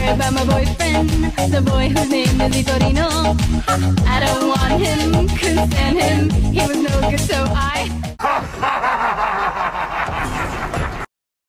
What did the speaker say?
worry about my boyfriend, the boy whose name is Vitorino. I don't want